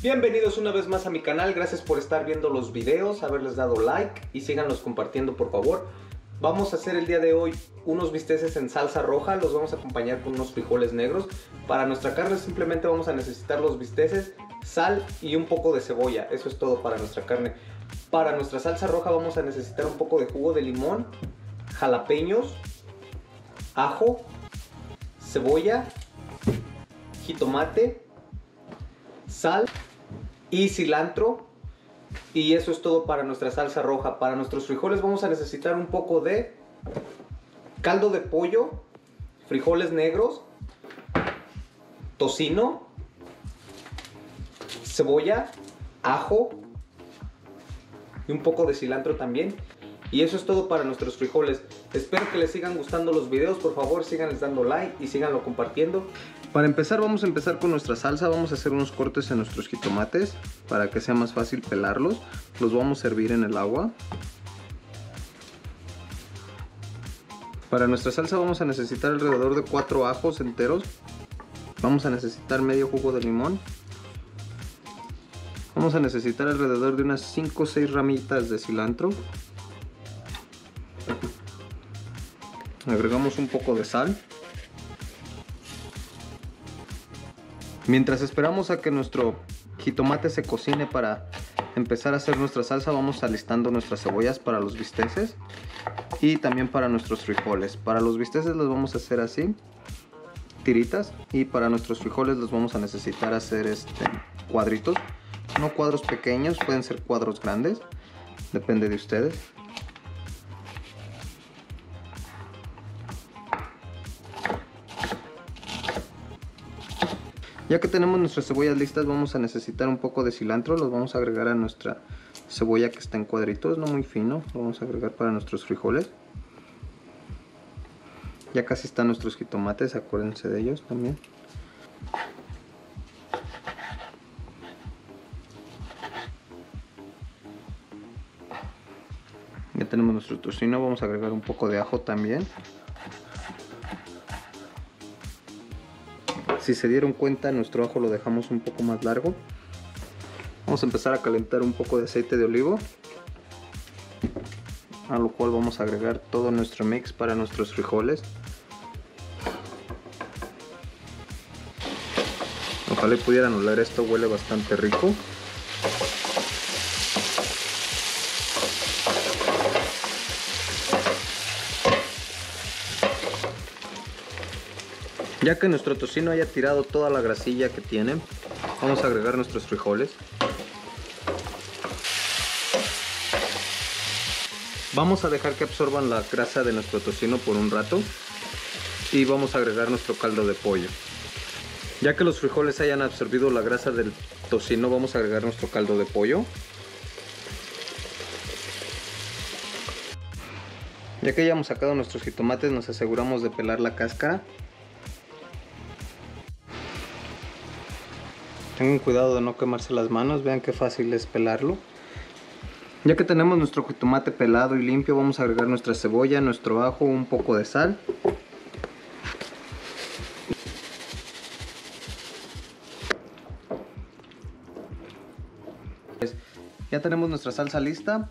Bienvenidos una vez más a mi canal, gracias por estar viendo los videos, haberles dado like y síganlos compartiendo por favor. Vamos a hacer el día de hoy unos bisteces en salsa roja, los vamos a acompañar con unos frijoles negros. Para nuestra carne simplemente vamos a necesitar los bisteces, sal y un poco de cebolla, eso es todo para nuestra carne. Para nuestra salsa roja vamos a necesitar un poco de jugo de limón, jalapeños, ajo, cebolla, jitomate, sal y cilantro. Y eso es todo para nuestra salsa roja. Para nuestros frijoles vamos a necesitar un poco de caldo de pollo, frijoles negros, tocino, cebolla, ajo y un poco de cilantro también. Y eso es todo para nuestros frijoles. Espero que les sigan gustando los videos. Por favor, síganles dando like y síganlo compartiendo. Para empezar, vamos a empezar con nuestra salsa. Vamos a hacer unos cortes en nuestros jitomates para que sea más fácil pelarlos. Los vamos a servir en el agua. Para nuestra salsa vamos a necesitar alrededor de 4 ajos enteros. Vamos a necesitar medio jugo de limón. Vamos a necesitar alrededor de unas 5 o 6 ramitas de cilantro. Agregamos un poco de sal. Mientras esperamos a que nuestro jitomate se cocine para empezar a hacer nuestra salsa, vamos alistando nuestras cebollas para los bisteces y también para nuestros frijoles. Para los bisteces los vamos a hacer así, tiritas, y para nuestros frijoles los vamos a necesitar hacer este, cuadritos. No cuadros pequeños, pueden ser cuadros grandes, depende de ustedes. Ya que tenemos nuestras cebollas listas vamos a necesitar un poco de cilantro, los vamos a agregar a nuestra cebolla que está en cuadritos, no muy fino, lo vamos a agregar para nuestros frijoles. Ya casi están nuestros jitomates, acuérdense de ellos también. Ya tenemos nuestro tocino, vamos a agregar un poco de ajo también. Si se dieron cuenta, nuestro ajo lo dejamos un poco más largo. Vamos a empezar a calentar un poco de aceite de olivo. A lo cual vamos a agregar todo nuestro mix para nuestros frijoles. Ojalá pudieran oler esto, huele bastante rico. Ya que nuestro tocino haya tirado toda la grasilla que tiene, vamos a agregar nuestros frijoles. Vamos a dejar que absorban la grasa de nuestro tocino por un rato y vamos a agregar nuestro caldo de pollo. Ya que los frijoles hayan absorbido la grasa del tocino, vamos a agregar nuestro caldo de pollo. Ya que hayamos sacado nuestros jitomates, nos aseguramos de pelar la cáscara Tengan cuidado de no quemarse las manos, vean qué fácil es pelarlo. Ya que tenemos nuestro jitomate pelado y limpio, vamos a agregar nuestra cebolla, nuestro ajo, un poco de sal. Ya tenemos nuestra salsa lista.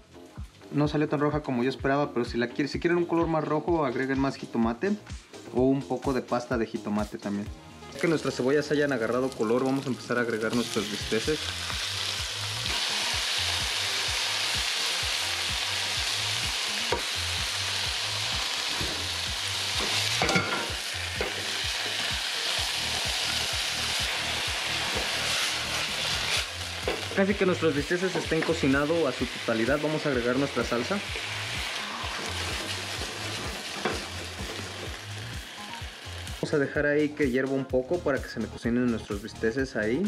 No salió tan roja como yo esperaba, pero si, si quieren un color más rojo, agreguen más jitomate o un poco de pasta de jitomate también que nuestras cebollas hayan agarrado color, vamos a empezar a agregar nuestros bisteces. Casi que nuestros bisteces estén cocinados a su totalidad, vamos a agregar nuestra salsa. Vamos a dejar ahí que hierva un poco para que se me cocinen nuestros bisteces ahí.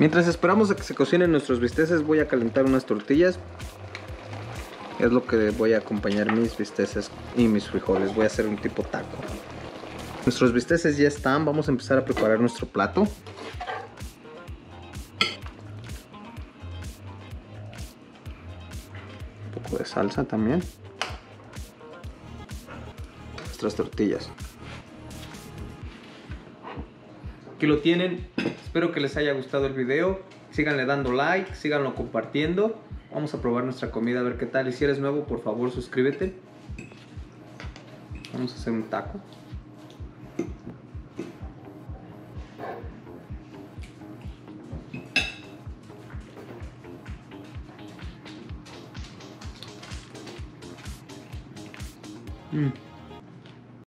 Mientras esperamos a que se cocinen nuestros bisteces voy a calentar unas tortillas. Es lo que voy a acompañar mis bisteces y mis frijoles. Voy a hacer un tipo taco. Nuestros bisteces ya están. Vamos a empezar a preparar nuestro plato. Un poco de salsa también. Nuestras tortillas. Aquí lo tienen. Espero que les haya gustado el video. Síganle dando like, síganlo compartiendo. Vamos a probar nuestra comida a ver qué tal. Y si eres nuevo, por favor, suscríbete. Vamos a hacer un taco. Mm.